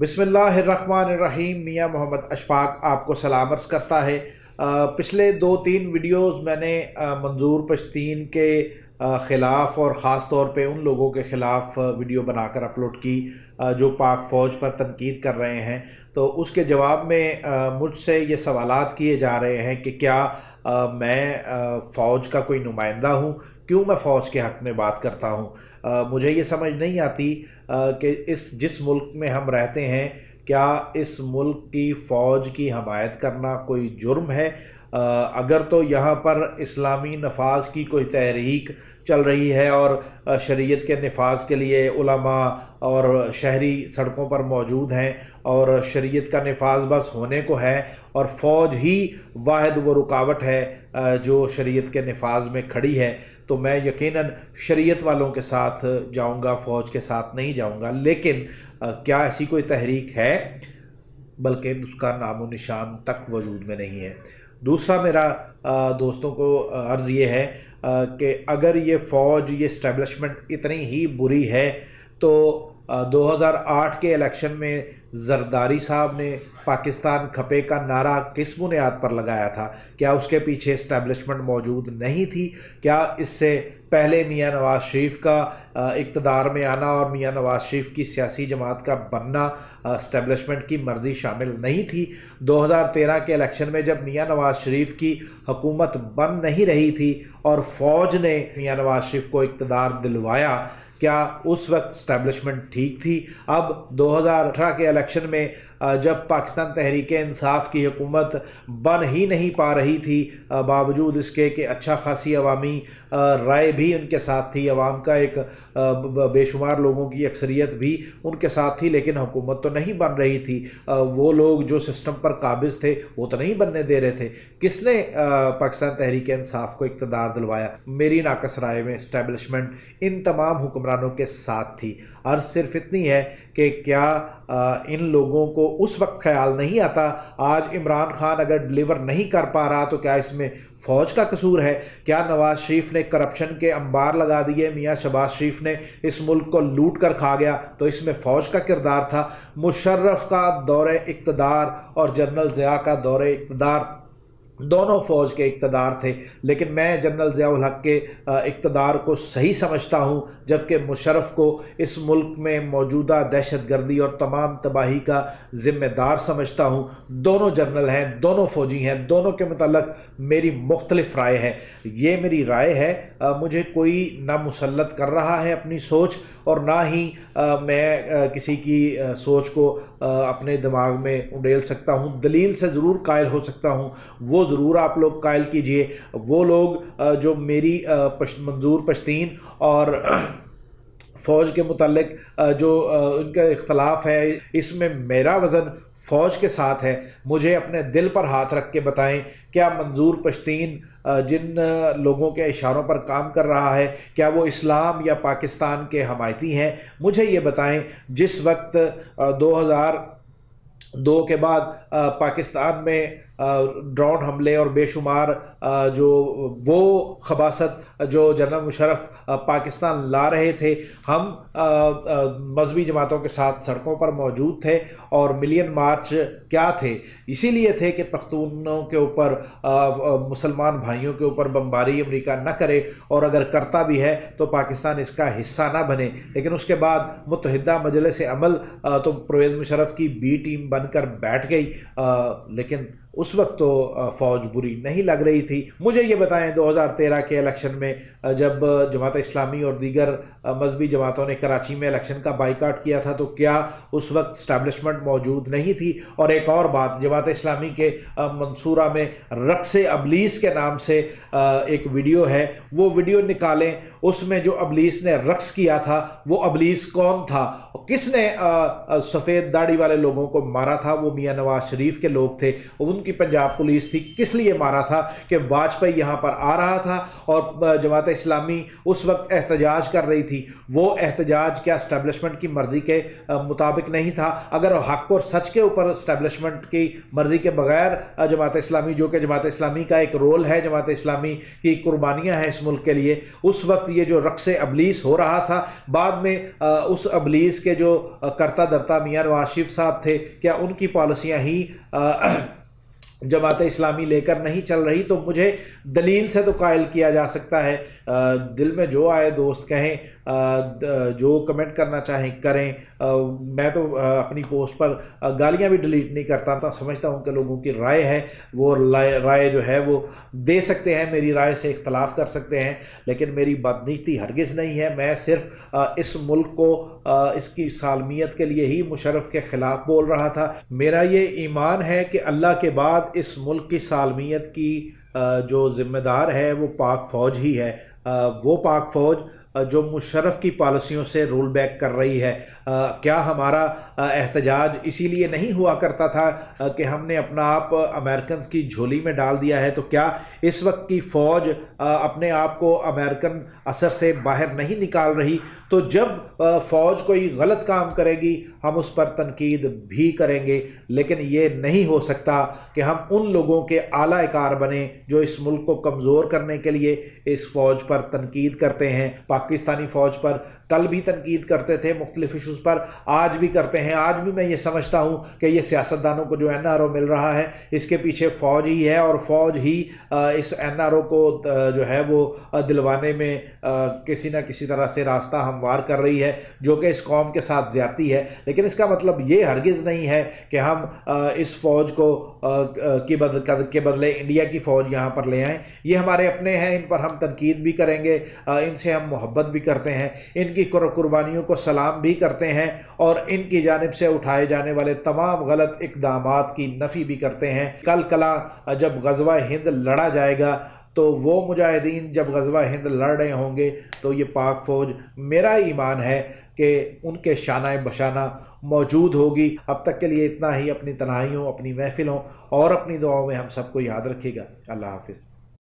بسم اللہ الرحمن الرحیم، میاں محمد اشفاق آپ کو سلام عرض کرتا ہے۔ پچھلے دو تین ویڈیوز میں نے منظور پشتین کے خلاف اور خاص طور پہ ان لوگوں کے خلاف ویڈیو بنا کر اپلوڈ کی جو پاک فوج پر تنقید کر رہے ہیں۔ تو اس کے جواب میں مجھ سے یہ سوالات کیے جا رہے ہیں کہ کیا میں فوج کا کوئی نمائندہ ہوں؟ کیوں میں فوج کے حق میں بات کرتا ہوں؟ مجھے یہ سمجھ نہیں آتی کہ اس جس ملک میں ہم رہتے ہیں، کیا اس ملک کی فوج کی حمایت کرنا کوئی جرم ہے؟ اگر تو یہاں پر اسلامی نفاذ کی کوئی تحریک چل رہی ہے اور شریعت کے نفاذ کے لیے علماء اور شہری سڑکوں پر موجود ہیں اور شریعت کا نفاذ بس ہونے کو ہے اور فوج ہی واحد وہ رکاوٹ ہے جو شریعت کے نفاذ میں کھڑی ہے تو میں یقیناً شریعت والوں کے ساتھ جاؤں گا، فوج کے ساتھ نہیں جاؤں گا، لیکن کیا ایسی کوئی تحریک ہے؟ بلکہ اس کا نام و نشان تک وجود میں نہیں ہے۔ دوسرا میرا دوستوں کو عرض یہ ہے کہ اگر یہ فوج، یہ اسٹیبلشمنٹ اتنی ہی بری ہے، تو دو ہزار آٹھ کے الیکشن میں زرداری صاحب نے پاکستان کھپے کا نعرہ کس بنیاد پر لگایا تھا؟ کیا اس کے پیچھے اسٹیبلشمنٹ موجود نہیں تھی؟ کیا اس سے پہلے میاں نواز شریف کا اقتدار میں آنا اور میاں نواز شریف کی سیاسی جماعت کا بننا اسٹیبلشمنٹ کی مرضی شامل نہیں تھی؟ دو ہزار تیرہ کے الیکشن میں جب میاں نواز شریف کی حکومت بن نہیں رہی تھی اور فوج نے میاں نواز شریف کو اقتدار دلوایا کیا اس وقت اسٹیبلشمنٹ ٹھیک تھی؟ اب دو ہزار اٹھارہ کے الیکشن میں جب پاکستان تحریک انصاف کی حکومت بن ہی نہیں پا رہی تھی باوجود اس کے کہ اچھا خاصی عوامی رائے بھی ان کے ساتھ تھی، عوام کا ایک بے شمار لوگوں کی اکثریت بھی ان کے ساتھ تھی، لیکن حکومت تو نہیں بن رہی تھی۔ وہ لوگ جو سسٹم پر قابض تھے، وہ تو نہیں بننے دے رہے تھے۔ کس نے پاکستان تحریک انصاف کو اقتدار دلوایا؟ میری ناقص رائے میں اسٹیبلشمنٹ ان تمام حکمرانوں کے ساتھ تھی۔ عرض صرف اتنی ہے کہ کیا ان لوگوں کو اس وقت خیال نہیں آتا، آج عمران خان اگر ڈلیور نہیں کر پا رہا تو کیا اس میں فوج کا قصور ہے؟ کیا نواز شریف نے کرپشن کے انبار لگا دیے؟ میاں شباز شریف نے اس ملک کو لوٹ کر کھا گیا تو اس میں فوج کا کردار تھا۔ مشرف کا دور اقتدار اور جنرل ضیاء کا دور اقتدار۔ دونوں فوج کے اقتدار تھے، لیکن میں جنرل ضیاء الحق کے اقتدار کو صحیح سمجھتا ہوں، جبکہ مشرف کو اس ملک میں موجودہ دہشت گردی اور تمام تباہی کا ذمہ دار سمجھتا ہوں۔ دونوں جنرل ہیں، دونوں فوجی ہیں، دونوں کے متعلق میری مختلف رائے ہے۔ یہ میری رائے ہے مجھے کوئی نہ مسلط کر رہا ہے اپنی سوچ اور نہ ہی میں کسی کی سوچ کو اپنے دماغ میں اڈیل سکتا ہوں، دلیل سے ضرور قائل ہو سکتا ہوں، وہ ضرور آپ لوگ قائل کیجیے۔ وہ لوگ جو میری منظور پشتین اور فوج کے متعلق جو ان کا اختلاف ہے، اس میں میرا وزن فوج کے ساتھ ہے، مجھے اپنے دل پر ہاتھ رکھ کے بتائیں، کیا منظور پشتین جن لوگوں کے اشاروں پر کام کر رہا ہے، کیا وہ اسلام یا پاکستان کے حمایتی ہیں؟ مجھے یہ بتائیں، جس وقت دو ہزار دو کے بعد پاکستان میں ڈرون حملے اور بے شمار جو وہ خباصت جو جنرل مشرف پاکستان لا رہے تھے، ہم مذہبی جماعتوں کے ساتھ سڑکوں پر موجود تھے اور ملین مارچ کیا تھے؟ اسی لیے تھے کہ پختونوں کے اوپر مسلمان بھائیوں کے اوپر بمباری امریکہ نہ کرے اور اگر کرتا بھی ہے تو پاکستان اس کا حصہ نہ بنے۔ لیکن اس کے بعد متحدہ مجلس عمل تو پرویز مشرف کی بی ٹیم بن کر بیٹھ گئی لیکن اس وقت تو فوج بری نہیں لگ رہی تھی۔ مجھے یہ بتائیں دو ہزار تیرہ کے الیکشن میں جب جماعت اسلامی اور دیگر مذہبی جماعتوں نے کراچی میں الیکشن کا بائیکاٹ کیا تھا، تو کیا اس وقت اسٹیبلشمنٹ موجود نہیں تھی؟ اور ایک اور بات، جماعت اسلامی کے منصورہ میں رقص ابلیس کے نام سے ایک ویڈیو ہے۔ وہ ویڈیو نکالیں، اس میں جو ابلیس نے رقص کیا تھا، وہ ابلیس کون تھا؟ کس نے سفید داڑھی والے لوگوں کو مارا تھا؟ وہ میاں نواز شریف کے لوگ تھے۔ ان کی پنجاب پولیس تھی کس لیے مارا تھا کہ واجپئی یہاں پر آ رہا تھا اور جماعت اسلامی اس وقت احتجاج کر رہی تھی۔ وہ احتجاج کیا اسٹیبلشمنٹ کی مرضی کے مطابق نہیں تھا۔ اگر حق اور سچ کے اوپر اسٹیبلشمنٹ کی مرضی کے بغیر جماعت اسلامی، جو کہ جماعت اسلامی کا ایک رول ہے، جماعت اسلامی کی قربانیاں ہیں اس ملک کے لیے، اس وقت وقت یہ جو رقص ابلیس ہو رہا تھا، بعد میں اس ابلیس کے جو کرتا درتا میاں نواز شریف صاحب تھے، کیا ان کی پالیسیاں ہی جماعت اسلامی لے کر نہیں چل رہی تو مجھے دلیل سے تو قائل کیا جا سکتا ہے۔ دل میں جو آئے دوست کہیں جو کمنٹ کرنا چاہیں، کریں۔ میں تو اپنی پوسٹ پر گالیاں بھی ڈیلیٹ نہیں کرتا تھا۔ سمجھتا ہوں کہ لوگوں کی رائے ہے۔ وہ رائے جو ہے، وہ دے سکتے ہیں، میری رائے سے اختلاف کر سکتے ہیں۔ لیکن میری بدنیتی ہرگز نہیں ہے۔ میں صرف اس ملک کو اس کی سالمیت کے لیے ہی مشرف کے خلاف بول رہا تھا۔ میرا یہ ایمان ہے کہ اللہ کے بعد اس ملک کی سالمیت کی جو ذمہ دار ہے، وہ پاک فوج ہی ہے۔ وہ پاک فوج جو مشرف کی پالیسیوں سے رول بیک کر رہی ہے۔ کیا ہمارا احتجاج اسی لیے نہیں ہوا کرتا تھا کہ ہم نے اپنا آپ امریکنز کی جھولی میں ڈال دیا ہے۔ تو کیا اس وقت کی فوج اپنے آپ کو امریکن اثر سے باہر نہیں نکال رہی؟ تو جب فوج کوئی غلط کام کرے گی، ہم اس پر تنقید بھی کریں گے۔ لیکن یہ نہیں ہو سکتا کہ ہم ان لوگوں کے اعلیٰ کار بنیں جو اس ملک کو کمزور کرنے کے لیے اس فوج پر تنقید کرتے ہیں۔ پاکستانی فوج پر کل بھی تنقید کرتے تھے مختلف ایشوز پر، آج بھی کرتے ہیں۔ آج بھی میں یہ سمجھتا ہوں کہ یہ سیاستدانوں کو جو این آر او مل رہا ہے، اس کے پیچھے فوج ہی ہے اور فوج ہی اس این آر او کو جو ہے وہ دلوانے میں کسی نہ کسی طرح سے راستہ ہموار کر رہی ہے، جو کہ اس قوم کے ساتھ زیادتی ہے۔ لیکن اس کا مطلب یہ ہرگز نہیں ہے کہ ہم اس فوج کو کے بدلے انڈیا کی فوج یہاں پر لے آئیں۔ یہ ہمارے اپنے ہیں، ان پر ہم تنقید بھی کریں گے ان سے ہم محبت بھی کرتے ہیں۔ ان کی کی قربانیوں کو سلام بھی کرتے ہیں اور ان کی جانب سے اٹھائے جانے والے تمام غلط اقدامات کی نفی بھی کرتے ہیں۔ کل کلا جب غزوہ ہند لڑا جائے گا تو وہ مجاہدین جب غزوہ ہند لڑ رہے ہوں گے تو یہ پاک فوج میرا ایمان ہے کہ ان کے شانہ بشانہ موجود ہوگی۔ اب تک کے لیے اتنا ہی، اپنی تنہائیوں، اپنی محفلوں اور اپنی دعاؤں میں ہم سب کو یاد رکھے گا۔ اللہ حافظ۔